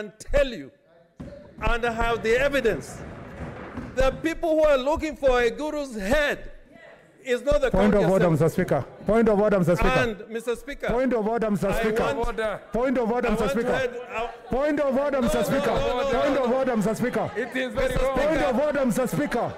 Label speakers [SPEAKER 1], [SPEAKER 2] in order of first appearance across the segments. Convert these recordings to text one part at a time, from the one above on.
[SPEAKER 1] and tell you, and I have the evidence. The people who are looking for Waiguru's head is not the
[SPEAKER 2] Point of order. Mr. Speaker. Point of order, Mr. Speaker.
[SPEAKER 1] And Mr. Speaker,
[SPEAKER 2] Point of order, Mr.
[SPEAKER 1] I
[SPEAKER 2] Speaker.
[SPEAKER 1] want-
[SPEAKER 3] Order.
[SPEAKER 2] Point of order, Mr. Speaker.
[SPEAKER 1] head- I-
[SPEAKER 2] Point of order, Mr. Speaker. Point of order, Mr. Speaker.
[SPEAKER 3] It is very
[SPEAKER 1] Mr.
[SPEAKER 3] wrong.
[SPEAKER 2] Point of order, Mr. Speaker.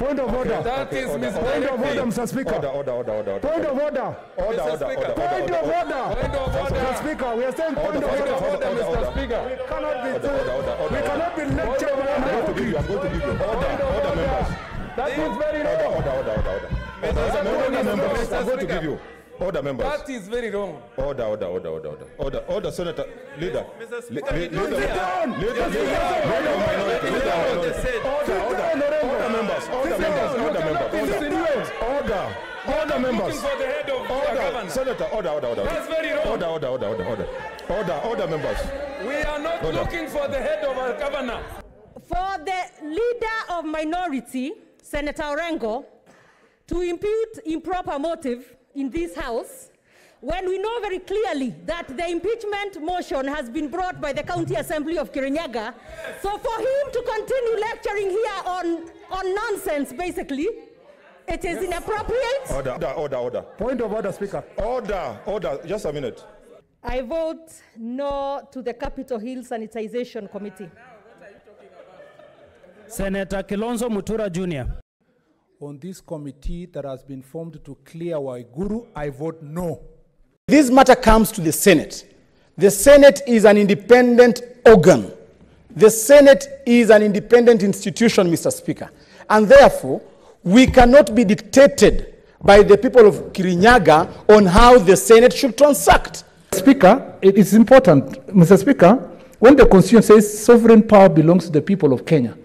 [SPEAKER 2] Point of order.
[SPEAKER 3] That is
[SPEAKER 2] Point of order. Mr. Speaker.
[SPEAKER 4] Order, order, order, order, order.
[SPEAKER 2] Point of order.
[SPEAKER 4] Order,
[SPEAKER 1] Mr.
[SPEAKER 4] order, order,
[SPEAKER 2] Point of order.
[SPEAKER 3] Point of
[SPEAKER 2] Mr. Speaker, we are saying point of
[SPEAKER 4] Order,
[SPEAKER 2] order.
[SPEAKER 4] order,
[SPEAKER 3] Order,
[SPEAKER 4] order,
[SPEAKER 3] Mr.
[SPEAKER 4] order.
[SPEAKER 3] Speaker.
[SPEAKER 2] We cannot be
[SPEAKER 4] Order, order, order,
[SPEAKER 2] we
[SPEAKER 4] order.
[SPEAKER 2] cannot be lectured by an
[SPEAKER 4] I'm going to give you, I'm going to give you. Order, order, members.
[SPEAKER 3] That is very wrong.
[SPEAKER 4] order, order, order, order. Order, order, members. I'm going to give you. Order, members.
[SPEAKER 3] That is very wrong.
[SPEAKER 4] Order, order, order, order, order. Order, order, Senator, leader.
[SPEAKER 1] Mr.
[SPEAKER 4] Le-
[SPEAKER 1] Speaker,
[SPEAKER 4] le-
[SPEAKER 1] you don't
[SPEAKER 4] Leader,
[SPEAKER 1] say that.
[SPEAKER 4] leader, leader, leader of minority,
[SPEAKER 1] This is
[SPEAKER 4] leader of
[SPEAKER 1] what they
[SPEAKER 4] minority.
[SPEAKER 1] said.
[SPEAKER 4] Order, order, order, order, order, order. Order, order, members.
[SPEAKER 3] For the head of
[SPEAKER 4] Order,
[SPEAKER 3] governor.
[SPEAKER 4] Senator, order, order, order.
[SPEAKER 3] That's very wrong.
[SPEAKER 4] Order, order, order, order, order. Order, order, members.
[SPEAKER 3] We are not
[SPEAKER 4] Order.
[SPEAKER 3] looking for the head of our governor.
[SPEAKER 5] for the leader of minority, Senator Orengo, to impute improper motive in this house when we know very clearly that the impeachment motion has been brought by the County Assembly of Kirinyaga. So for him to continue lecturing here on, on nonsense, basically, it is inappropriate.
[SPEAKER 4] Order, order, order, order.
[SPEAKER 2] Point of order, Speaker.
[SPEAKER 4] Order, order, just a minute.
[SPEAKER 5] I vote no to the Capitol Hill Sanitization Committee.
[SPEAKER 6] Senator Kilonzo Mutula Jr.
[SPEAKER 2] On this committee that has been formed to clear Waiguru, I vote no.
[SPEAKER 7] This matter comes to the Senate. The Senate is an independent organ. The Senate is an independent institution, Mr. Speaker. And therefore, we cannot be dictated by the people of Kirinyaga on how the Senate should transact.
[SPEAKER 2] Speaker, it is important, Mr. Speaker, when the Constitution says sovereign power belongs to the people of Kenya,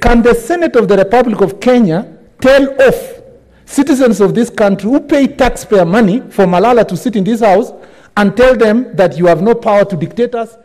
[SPEAKER 2] can the Senate of the Republic of Kenya tell off citizens of this country who pay taxpayer money for Malala to sit in this house and tell them that you have no power to dictate us,